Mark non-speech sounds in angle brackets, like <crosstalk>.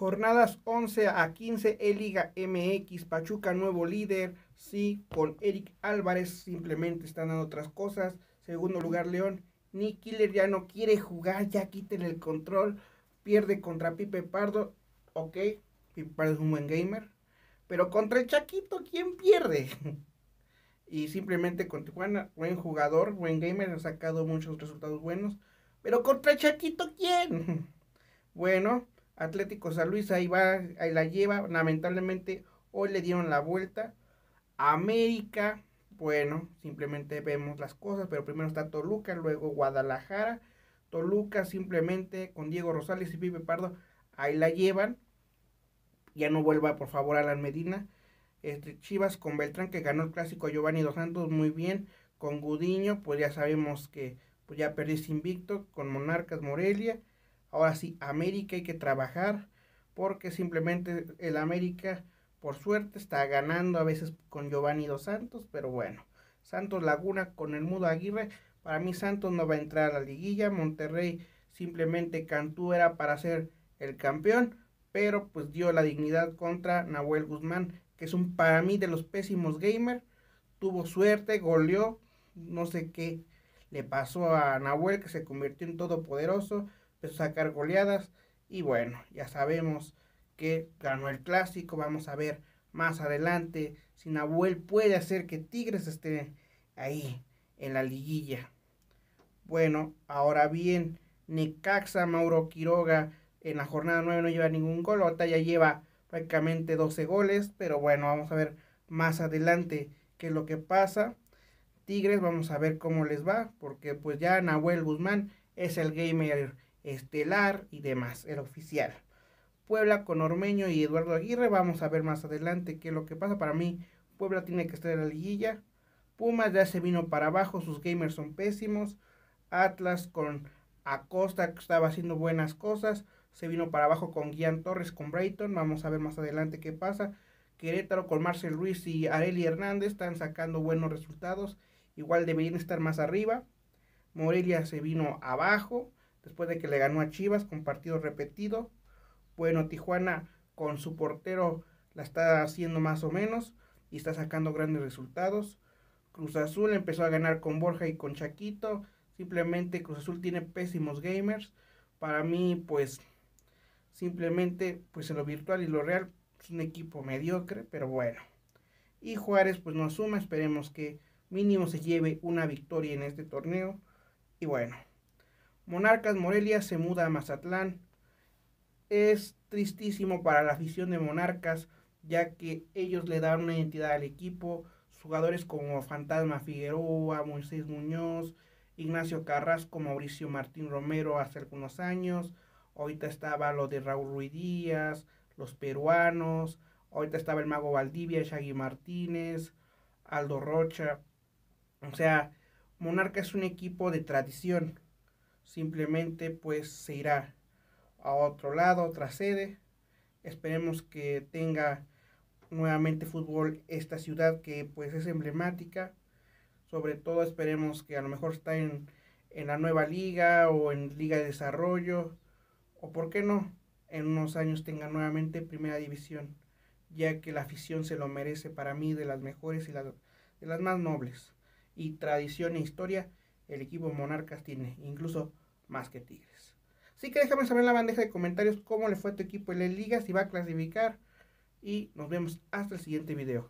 Jornadas 11 a 15 E Liga MX, Pachuca nuevo líder, sí, con Eric Álvarez simplemente están dando otras cosas. Segundo lugar León, Nick Killer ya no quiere jugar, ya quiten el control, pierde contra Pipe Pardo, ok, Pipe Pardo es un buen gamer, pero contra el Chaquito, ¿quién pierde? <laughs> y simplemente con Tijuana, buen jugador, buen gamer, ha sacado muchos resultados buenos, pero contra el Chaquito, ¿quién? <laughs> bueno, Atlético San Luis ahí va, ahí la lleva. Lamentablemente hoy le dieron la vuelta. América, bueno, simplemente vemos las cosas, pero primero está Toluca, luego Guadalajara. Toluca simplemente con Diego Rosales y Pipe Pardo, ahí la llevan. Ya no vuelva por favor a la Medina. Este, Chivas con Beltrán que ganó el clásico Giovanni Dos Santos muy bien. Con Gudiño, pues ya sabemos que pues ya perdió invicto. Con Monarcas Morelia Ahora sí, América hay que trabajar porque simplemente el América, por suerte, está ganando a veces con Giovanni Dos Santos, pero bueno, Santos Laguna con el Mudo Aguirre, para mí Santos no va a entrar a la liguilla, Monterrey simplemente Cantú era para ser el campeón, pero pues dio la dignidad contra Nahuel Guzmán, que es un para mí de los pésimos gamers, tuvo suerte, goleó, no sé qué le pasó a Nahuel que se convirtió en todopoderoso, empezó a sacar goleadas y bueno, ya sabemos que ganó el clásico, vamos a ver más adelante si Nahuel puede hacer que Tigres esté ahí en la liguilla. Bueno, ahora bien, Necaxa, Mauro Quiroga en la jornada 9 no lleva ningún gol, ahorita ya lleva prácticamente 12 goles, pero bueno, vamos a ver más adelante qué es lo que pasa. Tigres, vamos a ver cómo les va, porque pues ya Nahuel Guzmán es el gamer estelar y demás, el oficial. Puebla con Ormeño y Eduardo Aguirre, vamos a ver más adelante qué es lo que pasa. Para mí, Puebla tiene que estar en la liguilla. Pumas ya se vino para abajo, sus gamers son pésimos. Atlas con Acosta, que estaba haciendo buenas cosas, se vino para abajo con Guian Torres, con Brighton. Vamos a ver más adelante qué pasa. Querétaro con Marcel Ruiz y Areli Hernández están sacando buenos resultados. Igual deberían estar más arriba. Morelia se vino abajo después de que le ganó a Chivas con partido repetido. Bueno, Tijuana con su portero la está haciendo más o menos y está sacando grandes resultados. Cruz Azul empezó a ganar con Borja y con Chaquito. Simplemente Cruz Azul tiene pésimos gamers. Para mí, pues, simplemente, pues en lo virtual y lo real, es un equipo mediocre, pero bueno. Y Juárez, pues no suma. Esperemos que mínimo se lleve una victoria en este torneo. Y bueno, Monarcas Morelia se muda a Mazatlán. Es tristísimo para la afición de Monarcas, ya que ellos le dan una identidad al equipo. Jugadores como Fantasma Figueroa, Moisés Muñoz, Ignacio Carrasco, Mauricio Martín Romero hace algunos años. Ahorita estaba lo de Raúl Ruiz Díaz, los peruanos. Ahorita estaba el mago Valdivia, Shaggy Martínez, Aldo Rocha. O sea, Monarca es un equipo de tradición simplemente pues se irá a otro lado, otra sede. Esperemos que tenga nuevamente fútbol esta ciudad que pues es emblemática. Sobre todo esperemos que a lo mejor está en, en la nueva liga o en liga de desarrollo. O por qué no, en unos años tenga nuevamente primera división. Ya que la afición se lo merece para mí de las mejores y de las más nobles. Y tradición e historia el equipo Monarcas tiene. Incluso más que Tigres. Así que déjame saber en la bandeja de comentarios cómo le fue a tu equipo en la liga, si va a clasificar. Y nos vemos hasta el siguiente video.